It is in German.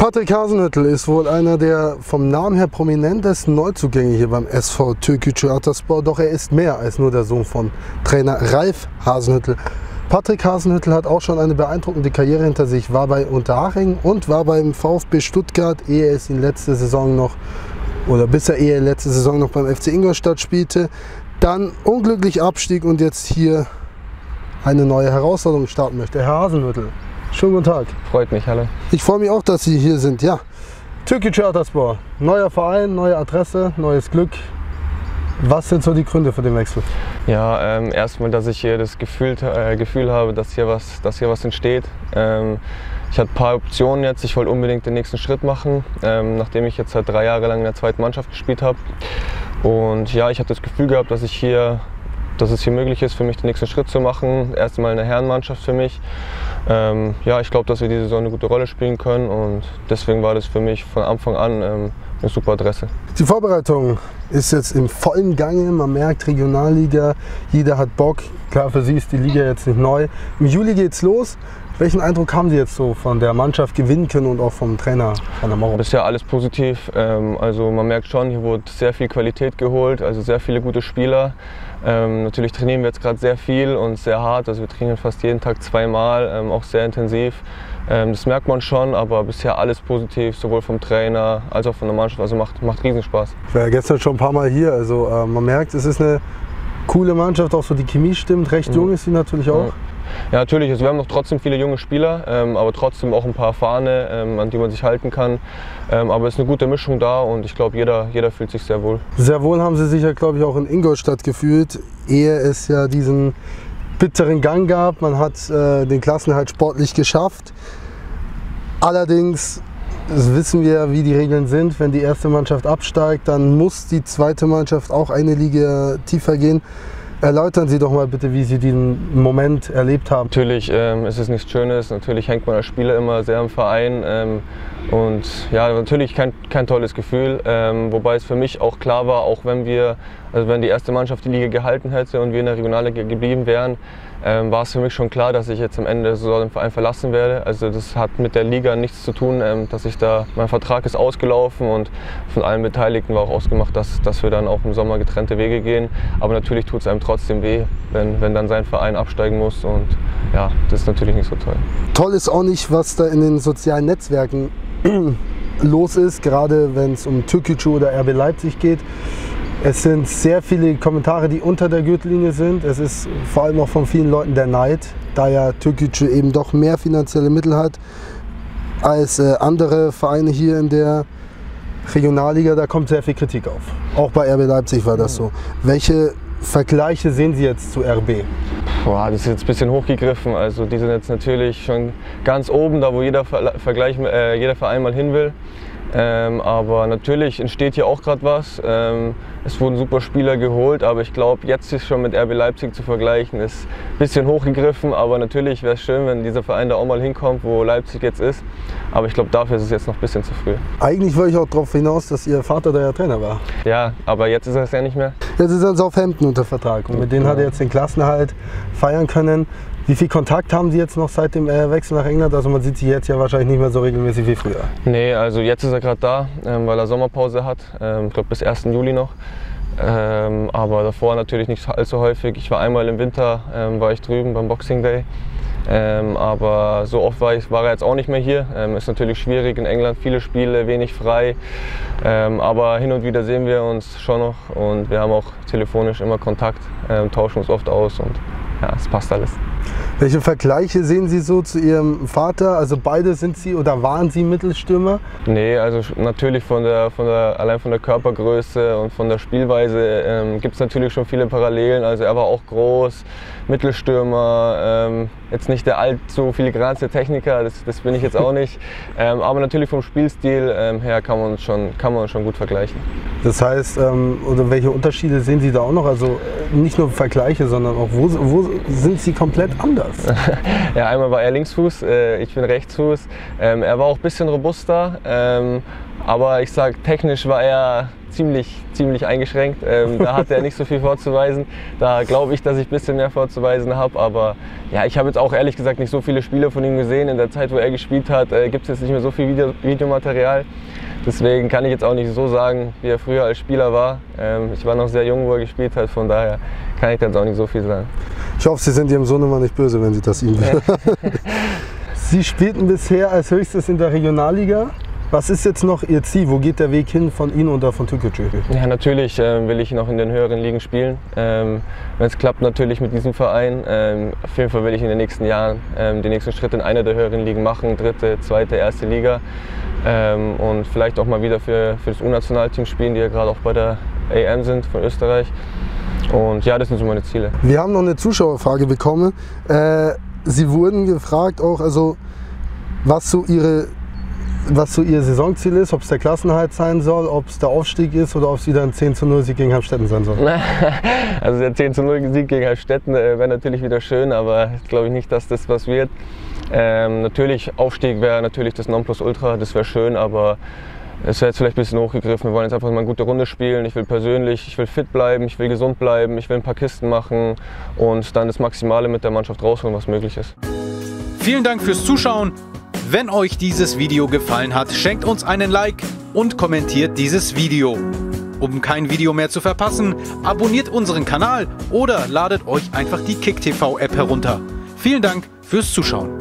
Patrick Hasenhüttel ist wohl einer der vom Namen her prominentesten Neuzugänge hier beim SV Türkgücü Ataspor. Doch er ist mehr als nur der Sohn von Trainer Ralf Hasenhüttel. Patrick Hasenhüttel hat auch schon eine beeindruckende Karriere hinter sich, war bei Unterhaching und war beim VfB Stuttgart, ehe es ihn letzte Saison noch oder bis er ehe letzte Saison noch beim FC Ingolstadt spielte. Dann unglücklich Abstieg und jetzt hier eine neue Herausforderung starten möchte. Herr Hasenhüttel, schönen guten Tag. Freut mich, hallo. Ich freue mich auch, dass Sie hier sind. Ja, Türkgücü Ataspor, neuer Verein, neue Adresse, neues Glück. Was sind so die Gründe für den Wechsel? Ja, ähm, erstmal, dass ich hier das Gefühl, äh, Gefühl habe, dass hier was, dass hier was entsteht. Ähm, ich hatte ein paar Optionen jetzt. Ich wollte unbedingt den nächsten Schritt machen, ähm, nachdem ich jetzt seit drei Jahre lang in der zweiten Mannschaft gespielt habe. Und ja, ich hatte das Gefühl gehabt, dass ich hier dass es hier möglich ist, für mich den nächsten Schritt zu machen. Erstmal eine Herrenmannschaft für mich. Ähm, ja, ich glaube, dass wir diese Saison eine gute Rolle spielen können und deswegen war das für mich von Anfang an ähm, eine super Adresse. Die Vorbereitung ist jetzt im vollen Gange. Man merkt Regionalliga, jeder hat Bock. Klar, für Sie ist die Liga jetzt nicht neu. Im Juli geht's los. Welchen Eindruck haben Sie jetzt so von der Mannschaft gewinnen können und auch vom Trainer von der Mauer? Bisher alles positiv. Ähm, also man merkt schon, hier wurde sehr viel Qualität geholt, also sehr viele gute Spieler. Ähm, natürlich trainieren wir jetzt gerade sehr viel und sehr hart. Also wir trainieren fast jeden Tag zweimal, ähm, auch sehr intensiv. Ähm, das merkt man schon, aber bisher alles positiv, sowohl vom Trainer als auch von der Mannschaft. Also macht, macht riesen Spaß. Ich war ja gestern schon ein paar Mal hier. Also äh, man merkt, es ist eine coole Mannschaft, auch so die Chemie stimmt. Recht mhm. jung ist sie natürlich auch. Ja. Ja, natürlich. Also wir haben noch trotzdem viele junge Spieler, ähm, aber trotzdem auch ein paar Erfahrene, ähm, an die man sich halten kann. Ähm, aber es ist eine gute Mischung da und ich glaube, jeder, jeder fühlt sich sehr wohl. Sehr wohl haben Sie sich ja, glaube ich, auch in Ingolstadt gefühlt, ehe es ja diesen bitteren Gang gab. Man hat äh, den Klassenhalt sportlich geschafft. Allerdings wissen wir, wie die Regeln sind. Wenn die erste Mannschaft absteigt, dann muss die zweite Mannschaft auch eine Liga tiefer gehen. Erläutern Sie doch mal bitte, wie Sie diesen Moment erlebt haben. Natürlich ähm, ist es nichts Schönes, natürlich hängt man als Spieler immer sehr am Verein ähm, und ja, natürlich kein, kein tolles Gefühl, ähm, wobei es für mich auch klar war, auch wenn wir, also wenn die erste Mannschaft die Liga gehalten hätte und wir in der Regionalliga geblieben wären, ähm, war es für mich schon klar, dass ich jetzt am Ende der den Verein verlassen werde. Also das hat mit der Liga nichts zu tun, ähm, dass ich da, mein Vertrag ist ausgelaufen und von allen Beteiligten war auch ausgemacht, dass, dass wir dann auch im Sommer getrennte Wege gehen. Aber natürlich tut es einem trotzdem weh, wenn, wenn dann sein Verein absteigen muss und ja, das ist natürlich nicht so toll. Toll ist auch nicht, was da in den sozialen Netzwerken los ist, gerade wenn es um Türkgücü oder RB Leipzig geht. Es sind sehr viele Kommentare, die unter der Gürtellinie sind. Es ist vor allem auch von vielen Leuten der Neid, da ja Türkgücü eben doch mehr finanzielle Mittel hat als äh, andere Vereine hier in der Regionalliga. Da kommt sehr viel Kritik auf. Auch bei RB Leipzig war das so. Welche Vergleiche sehen Sie jetzt zu RB? Boah, das ist jetzt ein bisschen hochgegriffen. Also die sind jetzt natürlich schon ganz oben, da wo jeder, Vergleich, äh, jeder Verein mal hin will. Ähm, aber natürlich entsteht hier auch gerade was. Ähm, es wurden super Spieler geholt, aber ich glaube, jetzt ist schon mit RB Leipzig zu vergleichen, ist ein bisschen hochgegriffen. Aber natürlich wäre es schön, wenn dieser Verein da auch mal hinkommt, wo Leipzig jetzt ist. Aber ich glaube, dafür ist es jetzt noch ein bisschen zu früh. Eigentlich wollte ich auch darauf hinaus, dass Ihr Vater da ja Trainer war. Ja, aber jetzt ist er es ja nicht mehr. Jetzt ist er in Southampton unter Vertrag und mit denen hat er jetzt den Klassenhalt feiern können. Wie viel Kontakt haben Sie jetzt noch seit dem äh, Wechsel nach England? Also man sieht sich jetzt ja wahrscheinlich nicht mehr so regelmäßig wie früher. Nee, also jetzt ist er gerade da, ähm, weil er Sommerpause hat. Ähm, ich glaube bis 1. Juli noch. Ähm, aber davor natürlich nicht allzu häufig. Ich war einmal im Winter, war ich drüben beim Boxing Day. Ähm, aber so oft war, ich, war er jetzt auch nicht mehr hier. Ähm, ist natürlich schwierig in England, viele Spiele, wenig frei. Ähm, aber hin und wieder sehen wir uns schon noch und wir haben auch telefonisch immer Kontakt, tauschen uns oft aus und ja, es passt alles. Welche Vergleiche sehen Sie so zu Ihrem Vater? Also beide sind Sie oder waren Sie Mittelstürmer? Nee, also natürlich von der, von der, allein von der Körpergröße und von der Spielweise ähm, gibt es natürlich schon viele Parallelen. Also er war auch groß, Mittelstürmer, ähm, jetzt nicht der allzu filigranste Techniker, das, das bin ich jetzt auch nicht. Ähm, aber natürlich vom Spielstil ähm, her kann man, schon, kann man schon gut vergleichen. Das heißt, ähm, oder welche Unterschiede sehen Sie da auch noch? Also äh, nicht nur Vergleiche, sondern auch wo, wo sind Sie komplett anders? ja, einmal war er Linksfuß, äh, ich bin Rechtsfuß. Ähm, er war auch ein bisschen robuster, ähm, aber ich sag, technisch war er ziemlich, ziemlich eingeschränkt. Ähm, da hat er nicht so viel vorzuweisen. Da glaube ich, dass ich ein bisschen mehr vorzuweisen habe. Aber ja, ich habe jetzt auch ehrlich gesagt nicht so viele Spiele von ihm gesehen. In der Zeit, wo er gespielt hat, äh, gibt es jetzt nicht mehr so viel Video Videomaterial. Deswegen kann ich jetzt auch nicht so sagen, wie er früher als Spieler war. Ähm, ich war noch sehr jung, wo er gespielt hat, von daher kann ich jetzt auch nicht so viel sagen. Ich hoffe, Sie sind Ihrem Sohnemann nicht böse, wenn Sie das ihm. Sie spielten bisher als höchstes in der Regionalliga. Was ist jetzt noch Ihr Ziel? Wo geht der Weg hin von Ihnen und von Türkgücü? Ja, natürlich äh, will ich noch in den höheren Ligen spielen. Ähm, Wenn es klappt, natürlich mit diesem Verein. Ähm, auf jeden Fall will ich in den nächsten Jahren ähm, den nächsten Schritt in einer der höheren Ligen machen. Dritte, zweite, erste Liga. Ähm, und vielleicht auch mal wieder für, für das U-Nationalteam spielen, die ja gerade auch bei der AM sind von Österreich. Und ja, das sind so meine Ziele. Wir haben noch eine Zuschauerfrage bekommen. Äh, Sie wurden gefragt auch, also was so Ihre was so Ihr Saisonziel ist, ob es der Klassenhalt sein soll, ob es der Aufstieg ist oder ob es wieder ein 10 zu 0 Sieg gegen Heimstetten sein soll. Also der 10 zu 0 Sieg gegen Heimstetten äh, wäre natürlich wieder schön, aber ich glaube nicht, dass das was wird. Ähm, natürlich, Aufstieg wäre natürlich das Nonplusultra, das wäre schön, aber es wäre jetzt vielleicht ein bisschen hochgegriffen. Wir wollen jetzt einfach mal eine gute Runde spielen. Ich will persönlich, ich will fit bleiben, ich will gesund bleiben, ich will ein paar Kisten machen und dann das Maximale mit der Mannschaft rausholen, was möglich ist. Vielen Dank fürs Zuschauen. Wenn euch dieses Video gefallen hat, schenkt uns einen Like und kommentiert dieses Video. Um kein Video mehr zu verpassen, abonniert unseren Kanal oder ladet euch einfach die KickTV App herunter. Vielen Dank fürs Zuschauen.